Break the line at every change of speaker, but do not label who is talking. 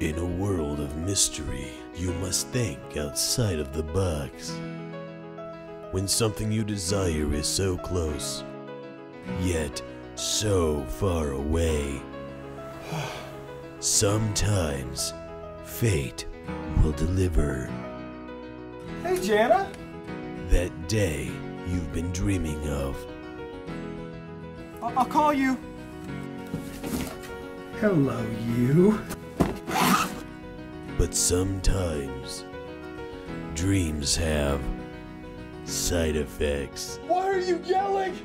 In a world of mystery, you must think outside of the box. When something you desire is so close, yet so far away, sometimes fate will deliver
Hey, Jana.
that day you've been dreaming of.
I- I'll call you. Hello, you.
But sometimes dreams have side effects.
Why are you yelling?